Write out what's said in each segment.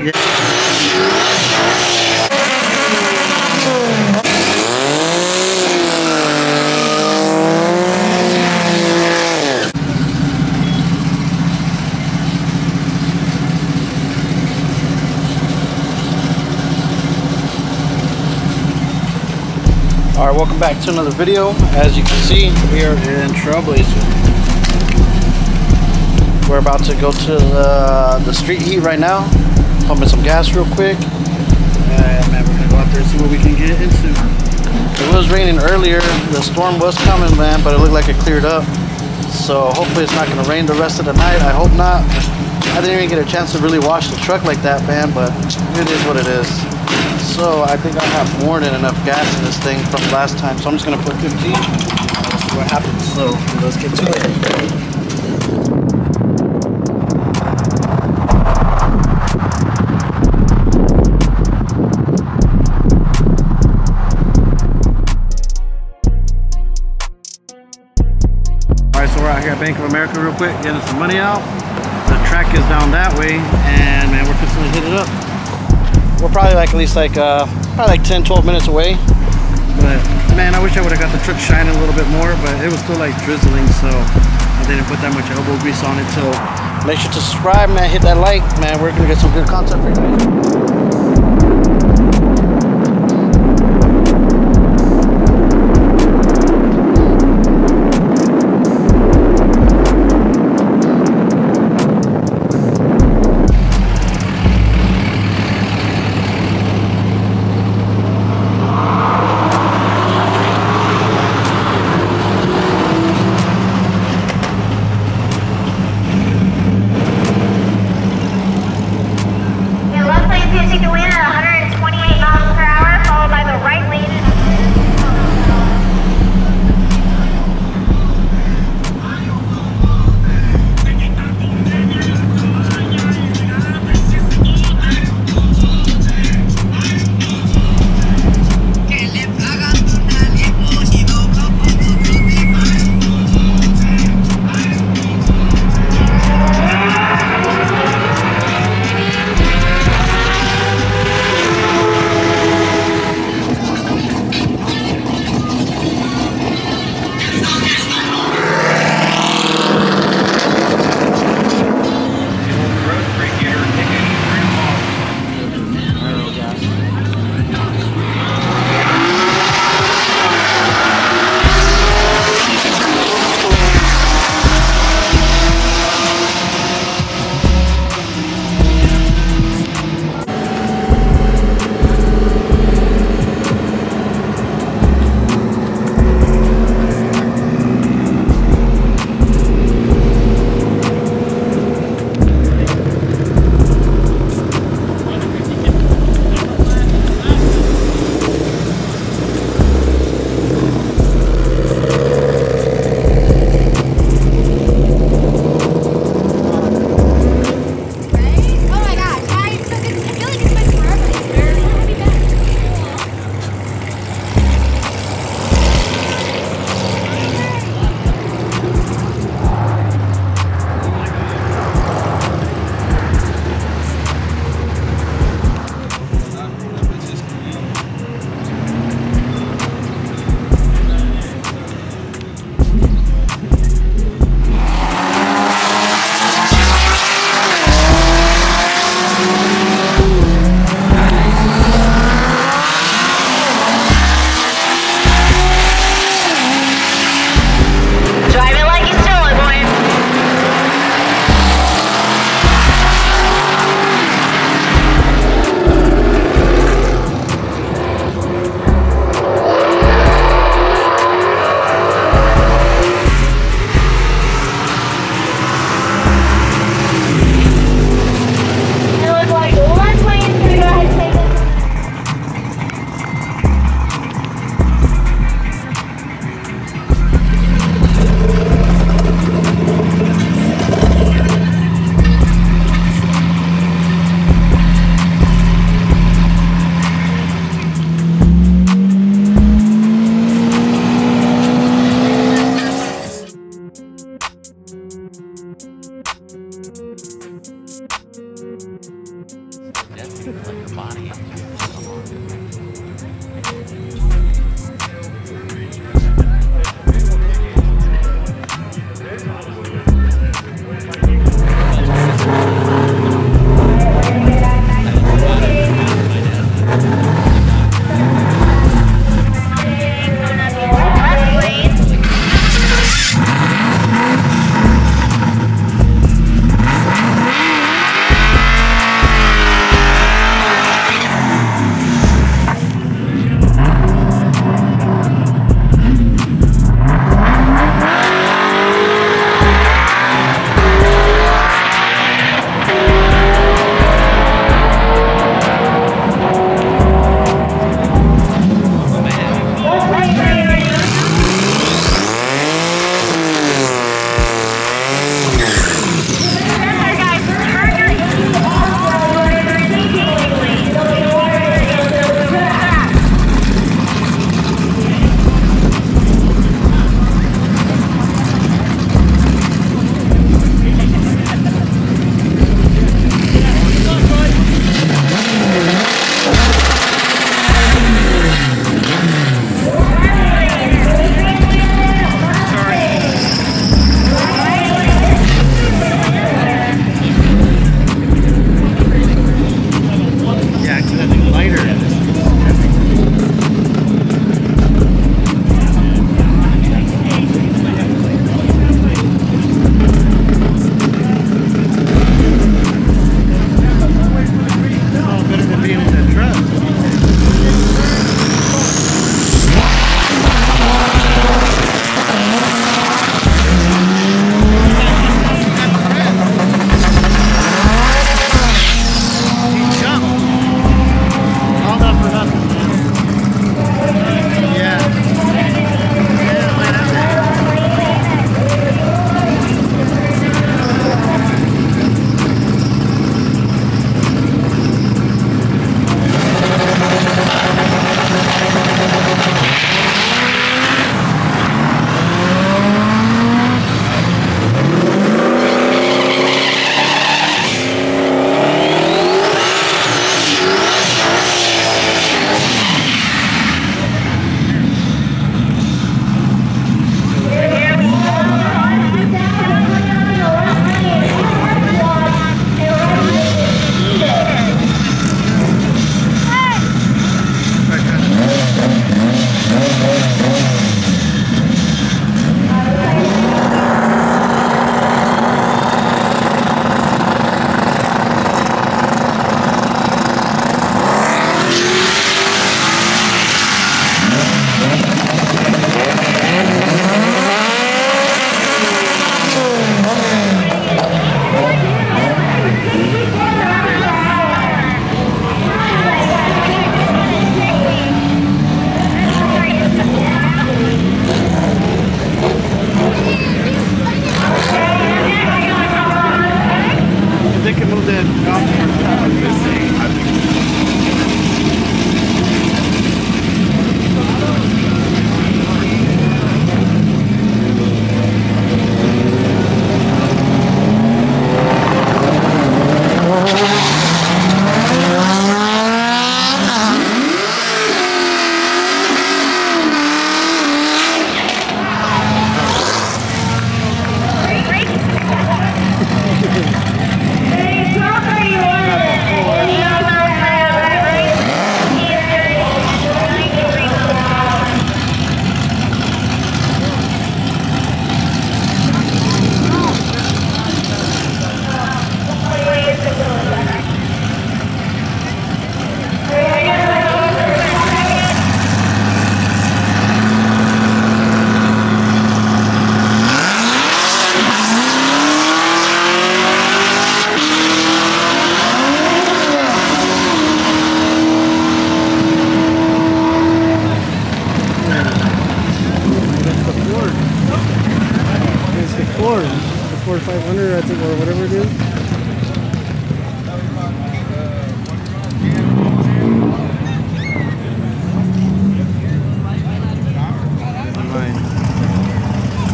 All right, welcome back to another video. As you can see, we are in Trailblazer. We're about to go to the, the street heat right now, pumping some gas real quick. And man, we're gonna go out there and see what we can get into. It was raining earlier, the storm was coming, man, but it looked like it cleared up. So hopefully it's not gonna rain the rest of the night. I hope not. I didn't even get a chance to really wash the truck like that, man, but it is what it is. So I think I have more than enough gas in this thing from last time. So I'm just gonna put 15. Let's see what happens. So let's get to it. Bank of America real quick, getting some money out. The track is down that way, and man, we're fixing to hit it up. We're probably like at least like uh, probably like 10, 12 minutes away. But man, I wish I would have got the truck shining a little bit more, but it was still like drizzling, so I didn't put that much elbow grease on it. So make sure to subscribe, man. Hit that like, man. We're gonna get some good content for you guys.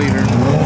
Later.